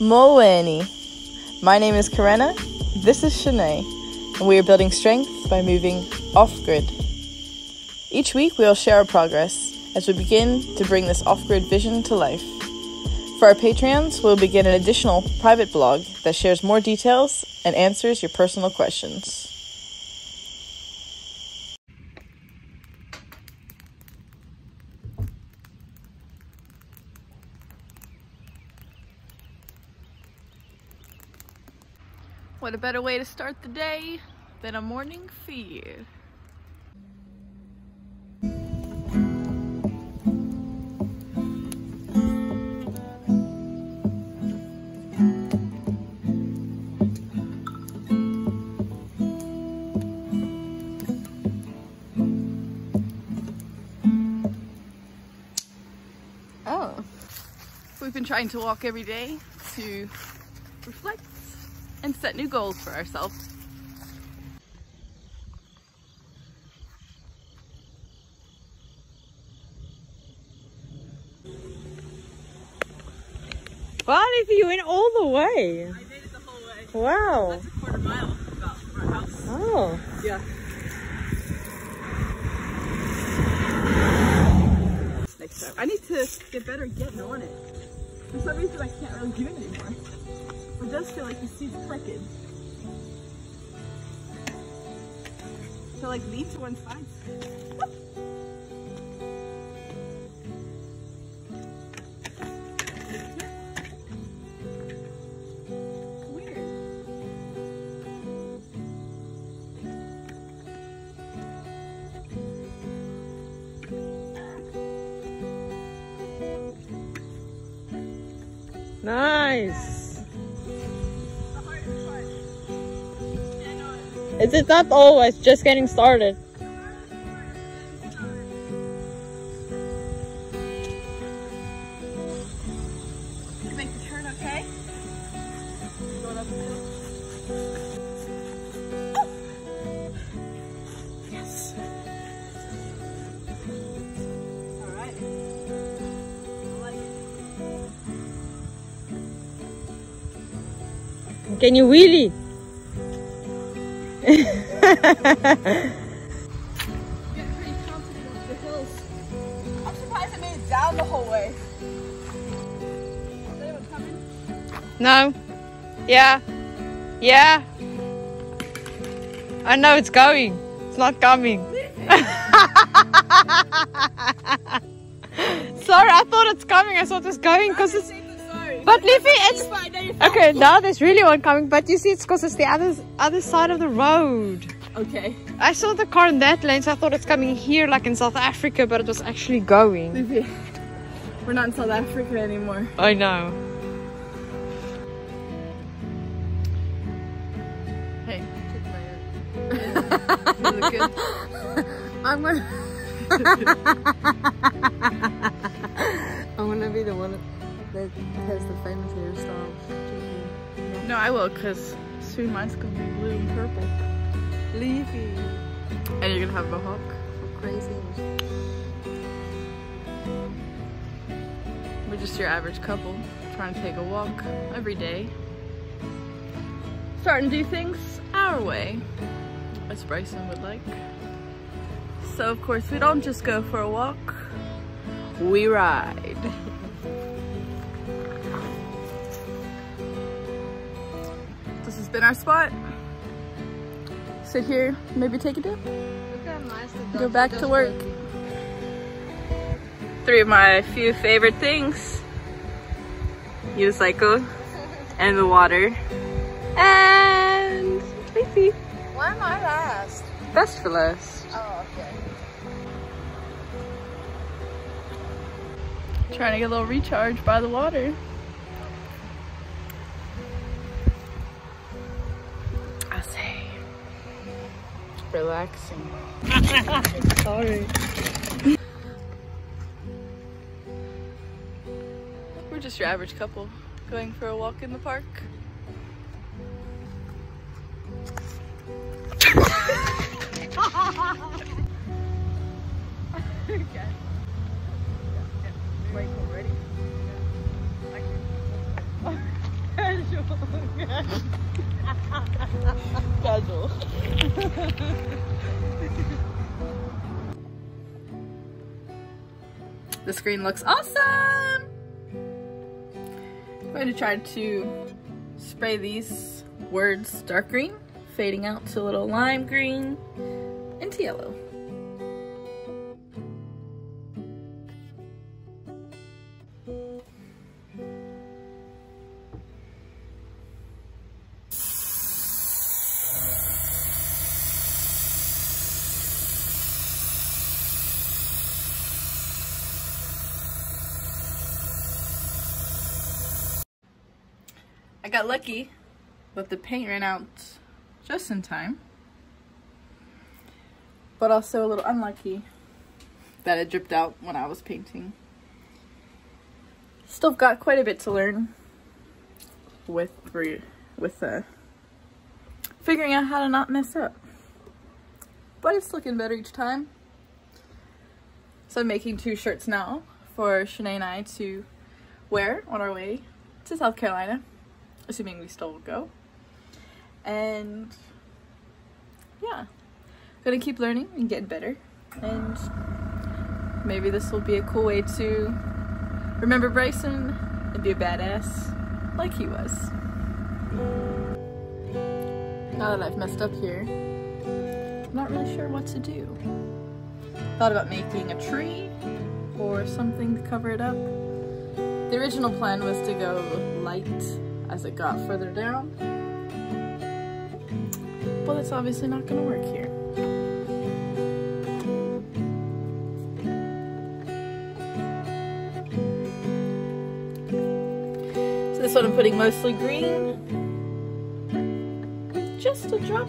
Moeni. My name is Carenna. This is Charné, and we are building strength by moving off grid. Each week, we will share our progress as we begin to bring this off grid vision to life. For our Patreons, we'll begin an additional private blog that shares more details and answers your personal questions. What a better way to start the day than a morning feed? Oh. We've been trying to walk every day to reflect and set new goals for ourselves. Wow, you went all the way. I made it the whole way. Wow. That's a quarter mile about from our house. Oh. Yeah. Next time. I need to get better at getting on it. For some reason I can't really do it anymore. It does feel like you see the seat's crooked. So like lean to one side. Nice. Is it not always just getting started? You make the turn okay? Going up the. Yes. All right. Like. Can you wheelie? I'm surprised I made it down the? No. Yeah. Yeah. I know it's going. It's not coming. Sorry, I thought it's coming. I thought it was going because it's. Sorry. But Leafy, it's fine. No, okay. Now there's really one coming, but you see, it's because it's the other other side of the road. Okay. I saw the car in that lane, so I thought it's coming here, like in South Africa, but it was actually going. Luffy, we're not in South Africa anymore. I know. Hey, take my look good. I'm gonna. I'm gonna be the one that has the famous hairstyle. No, I will, because soon mine's gonna be blue and purple. Leafy. And you're gonna have a mohawk. Crazy. We're just your average couple trying to take a walk every day. Starting to do things our way, as Bryson would like. So, of course, we don't just go for a walk, we ride. Been our spot. Sit here, maybe take a dip, Look how nice the go back to work. Three of my few favorite things. Unicycle and the water. And Lacey. Why am I last? Best for last. Oh, okay. Trying to get a little recharge by the water. Relaxing. Sorry. We're just your average couple going for a walk in the park. okay. Wait, ready? The screen looks awesome! I'm going to try to spray these words dark green, fading out to a little lime green into yellow. I got lucky, but the paint ran out just in time. But also a little unlucky that it dripped out when I was painting. Still got quite a bit to learn with with uh, figuring out how to not mess up. But it's looking better each time. So I'm making two shirts now for Charné and I to wear on our way to South Carolina assuming we still go. And yeah, gonna keep learning and getting better. And maybe this will be a cool way to remember Bryson and be a badass like he was. Now that I've messed up here, I'm not really sure what to do. Thought about making a tree or something to cover it up. The original plan was to go light as it got further down. But it's obviously not going to work here. So this one I'm putting mostly green. Just a drop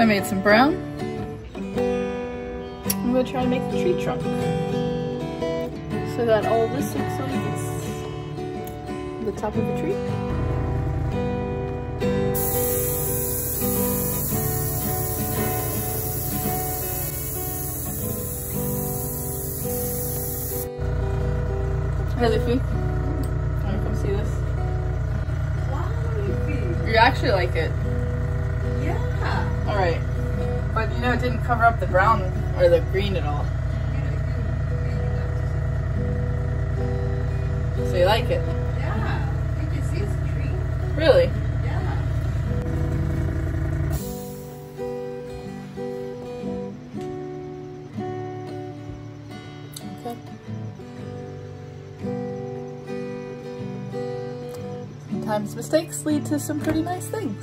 So I made some brown. I'm gonna try to make the tree trunk. So that all this looks like this. The top of the tree. Hey Luffy, wanna come see this? You actually like it. You know, it didn't cover up the brown or the green at all. So you like it? Yeah. You can see it's a tree. Really? Yeah. Okay. Sometimes mistakes lead to some pretty nice things.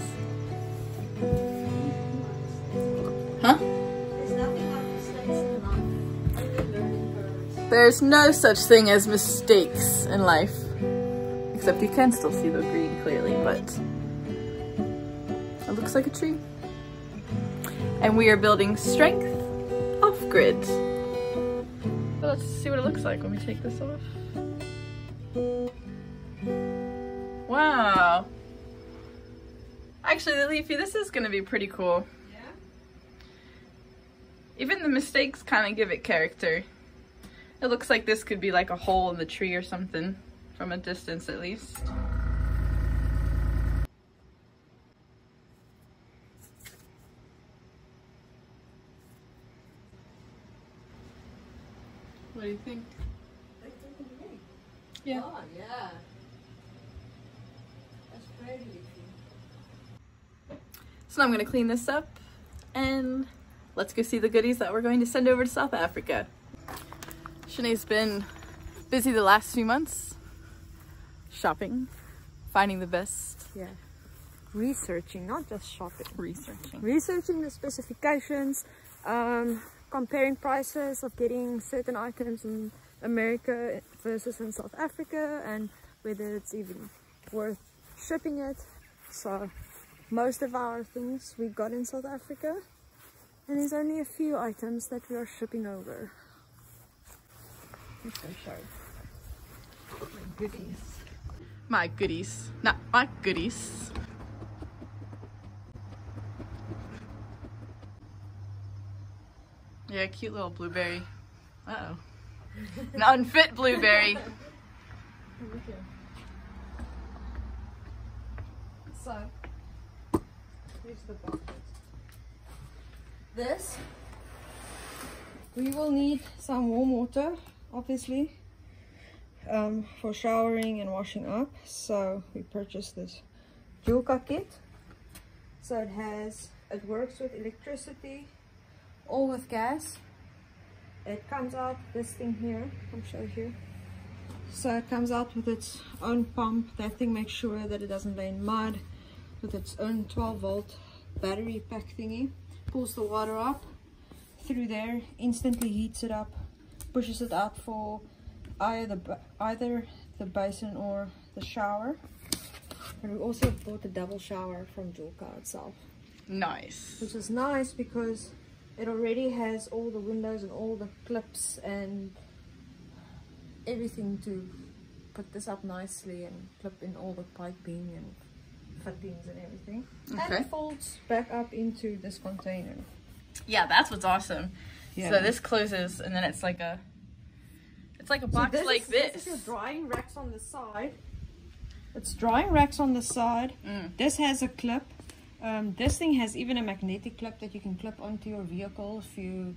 There's no such thing as mistakes in life. Except you can still see the green clearly, but it looks like a tree. And we are building strength off grid. let's see what it looks like when we take this off. Wow. Actually, the Leafy, this is going to be pretty cool. Yeah? Even the mistakes kind of give it character. It looks like this could be like a hole in the tree or something, from a distance at least. What do you think? Yeah. Oh, yeah. That's pretty. So now I'm going to clean this up and let's go see the goodies that we're going to send over to South Africa. Charné's been busy the last few months shopping, finding the best. Yeah. Researching, not just shopping. Researching. Researching the specifications, um, comparing prices of getting certain items in America versus in South Africa and whether it's even worth shipping it. So most of our things we got in South Africa and there's only a few items that we are shipping over. My goodies. My goodies. Not my goodies. Yeah, cute little blueberry. Uh oh An unfit blueberry. So, here's the bucket. This, we will need some warm water, obviously, um, for showering and washing up. So we purchased this Joolca kit. So it has, it works with electricity or with gas. It comes out, this thing here, I'll show you so it comes out with its own pump that thing makes sure that it doesn't lay in mud with its own 12 volt battery pack thingy pulls the water up through there instantly heats it up pushes it out for either the, either the basin or the shower and we also bought the double shower from Joolca itself nice which is nice because it already has all the windows and all the clips and everything to put this up nicely and clip in all the piping and fittings and everything. Okay. And it folds back up into this container. Yeah, that's what's awesome. Yeah. So this closes and then it's like a it's like a box so this like is, this. This is your drying racks on the side. It's drying racks on the side. Mm. This has a clip. Um, this thing has even a magnetic clip that you can clip onto your vehicle if you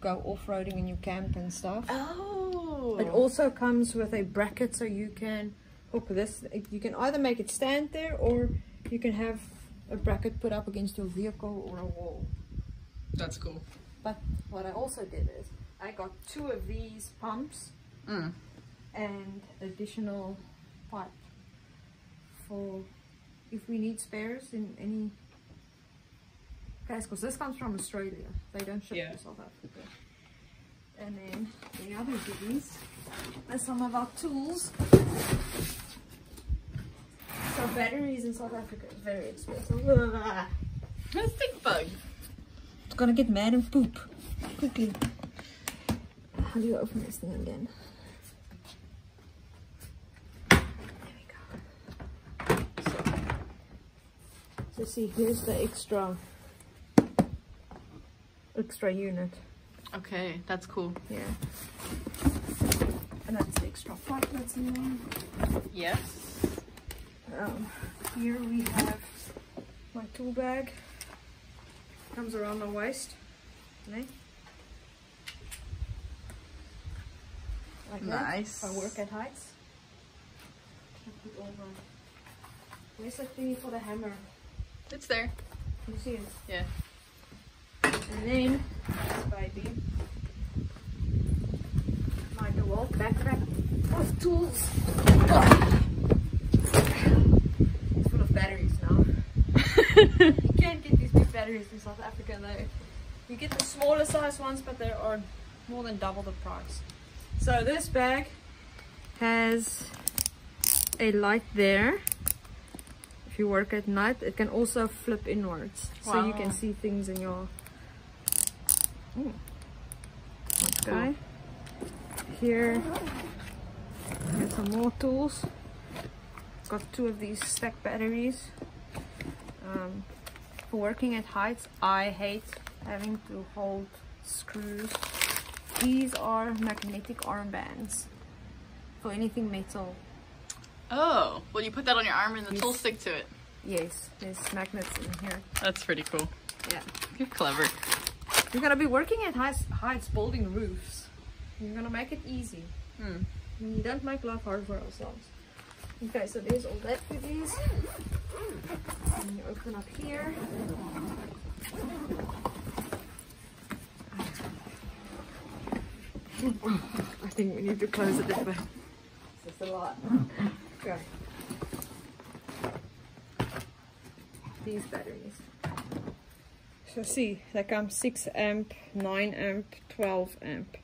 go off-roading when you camp and stuff. Oh. It also comes with a bracket so you can hook this. You can either make it stand there or you can have a bracket put up against your vehicle or a wall. That's cool. But what I also did is I got two of these pumps mm. and additional pipe for if we need spares in any Guys, because this comes from Australia. They don't ship yeah. to South Africa. And then the other goodies are some of our tools. So batteries in South Africa is very expensive. A stink bug. It's gonna get mad and poop. Quickly. How do you open this thing again? There we go. So, so see, here's the extra extra unit. Okay, that's cool. Yeah. And that's the extra part that's in there. Yes. Um, here we have my tool bag. Comes around my waist. Okay. Like nice. That. I work at heights. I put all my... Where's the thingy for the hammer? It's there. Can you see it? Yeah. And then, baby, my DeWalt backpack with tools. Oh. you can't get these big batteries in South Africa though. You get the smaller size ones, but they are more than double the price. So this bag has a light there. If you work at night, it can also flip inwards, so you can see things in your. Ooh. Okay. Here, get some more tools. Got two of these stack batteries. Um, for working at heights, I hate having to hold screws. These are magnetic armbands for anything metal. Oh, well, you put that on your arm and the Yes. tools stick to it. Yes, there's magnets in here. That's pretty cool. Yeah. You're clever. We're gonna be working at high, heights building roofs. We're gonna make it easy. Hmm. We don't make life hard for ourselves. Okay, so there's all that for these. And you open up here. I think we need to close it this way. This is a lot. Okay. These batteries. So see, they come 6 amp, 9 amp, 12 amp.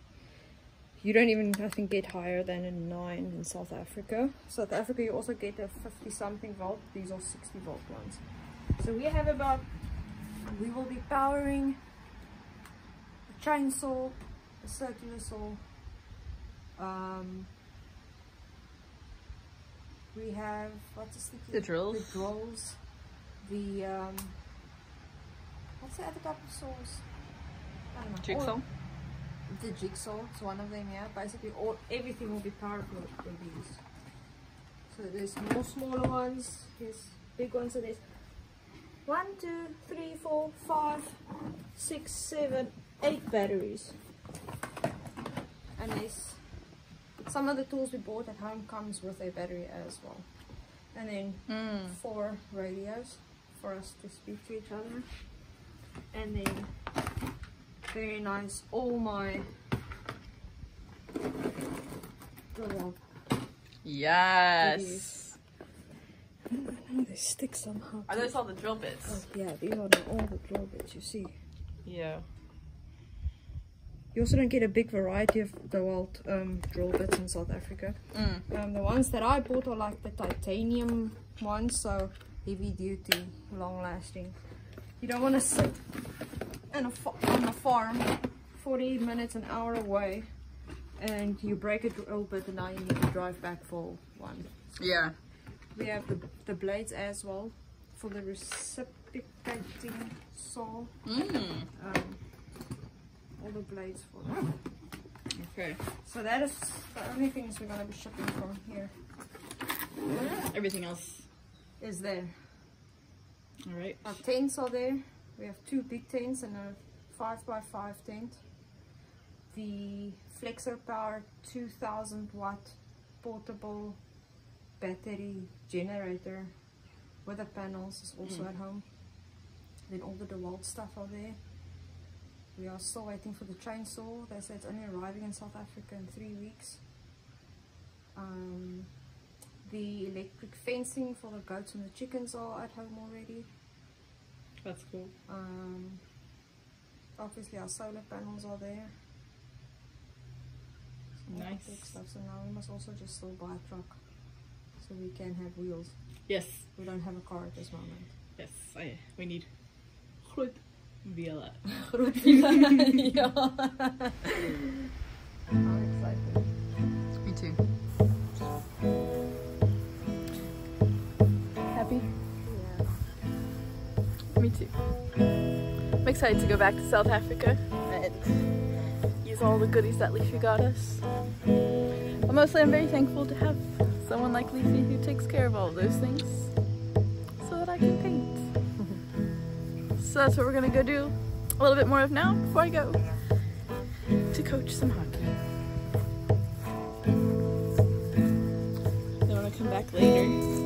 You don't even, I think, get higher than a 9 in South Africa. South Africa, you also get a 50 something volt. These are 60 volt ones. So we have about, we will be powering a chainsaw, a circular saw. Um, we have, what's the sticky? The drills. The drills. The, um, what's the other type of saws? I don't know. Jigsaw? All- the jigsaw it's one of them yeah basically all everything will be powered with, these so there's more smaller ones there's big ones so there's one two three four five six seven eight batteries and there's some of the tools we bought at home comes with a battery as well and then Mm. four radios for us to speak to each other and then very nice all my drill Yes. they stick somehow Are those all the drill bits? Oh, yeah these are all the drill bits you see Yeah. You also don't get a big variety of DeWalt um, drill bits in South Africa Mm. um, the ones that I bought are like the titanium ones so heavy duty long lasting you don't want to sit in a on a farm 40 minutes an hour away and you break a drill bit and now you need to drive back for one Yeah. we have the, the blades as well for the reciprocating saw Mm. um, all the blades for that Okay. so that is the only things we're going to be shipping from here Everything else. is there All right. Our tents are there. We have two big tents and a 5x5 tent. The Flexo Power 2000 watt portable battery generator with the panels is also Mm. at home. Then all the DeWalt stuff are there. We are still waiting for the chainsaw. They say it's only arriving in South Africa in three weeks. Um, the electric fencing for the goats and the chickens are at home already. That's cool. Um, obviously our solar panels are there. Some Nice. Stuff. So now we must also just still buy a truck so we can have wheels. Yes. We don't have a car at this moment. Yes. I, we need. Goed. Viola. yeah. I'm excited. Me too. Happy? Yeah. Me too. I'm excited to go back to South Africa and use all the goodies that Leafy got us. But mostly I'm very thankful to have someone like Leafy who takes care of all of those things so that I can paint. So that's what we're gonna go do a little bit more of now before I go to coach some hockey. When I come back later,